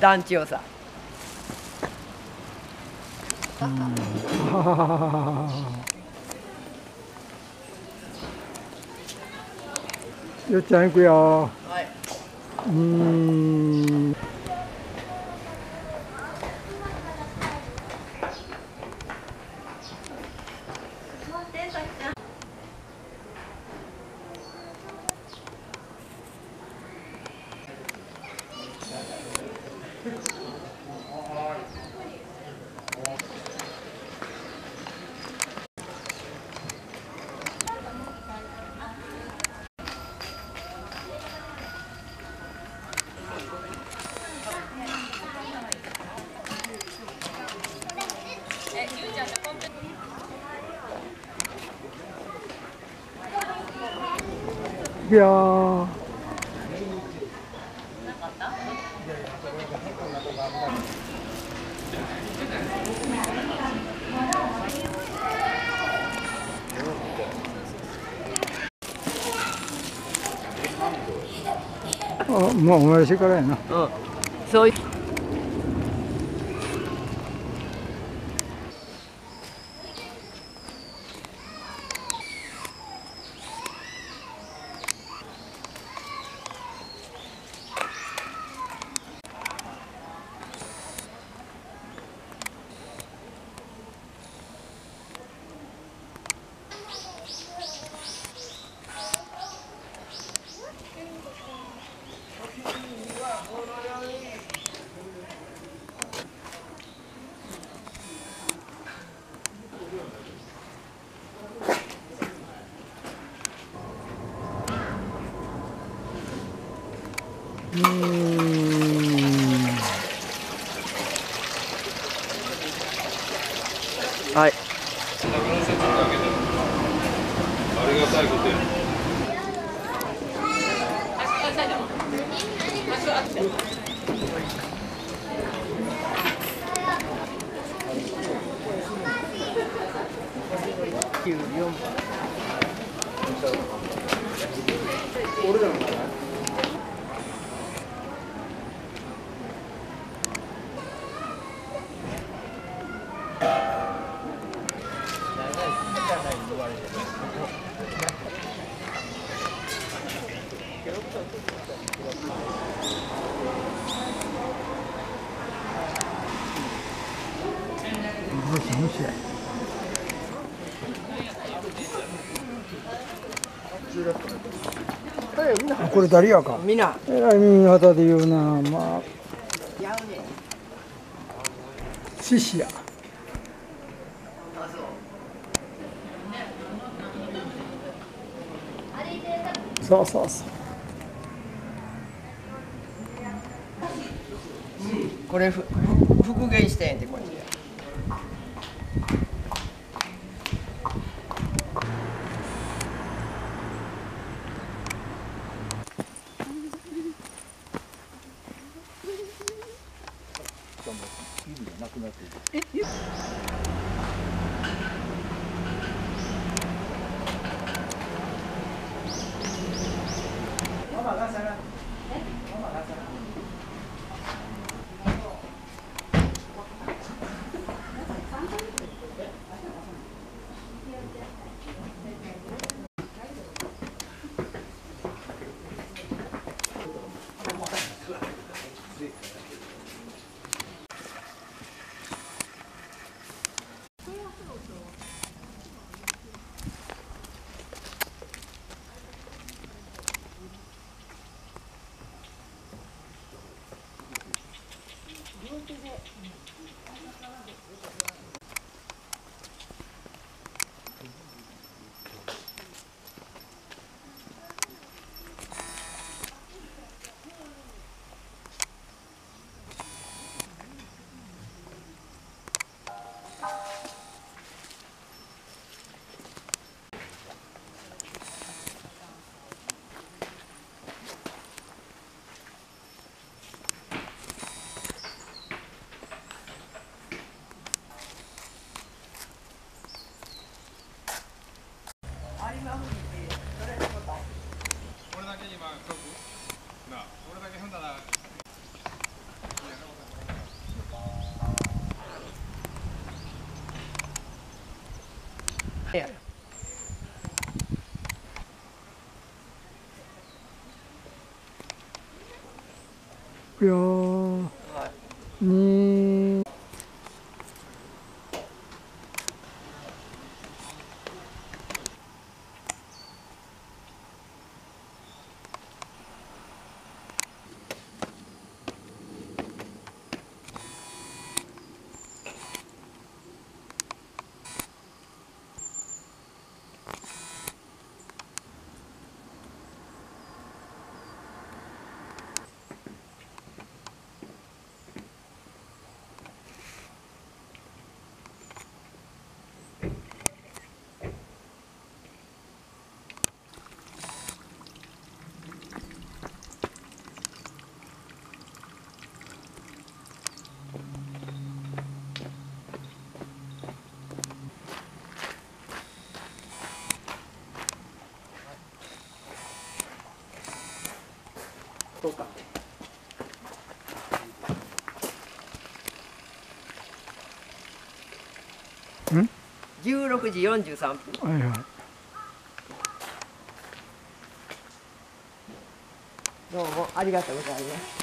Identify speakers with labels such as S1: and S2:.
S1: 団地をさ。
S2: よっちゃん行くよ。
S1: はい。う
S2: ーん行くよあもうお前しからやな。
S1: うん。そういうはい
S3: ありがたいことや。
S2: もしあこれ誰やか？
S1: みんな。
S2: えらい耳型で言うな。まあ。
S1: やうね
S2: 獅子や。そうそうそう。
S1: これふ復元してんてこれ Thank you.
S2: い
S1: やいそうか。
S2: ん
S1: ？16時43分。
S2: はいはい。
S1: どうもありがとうございます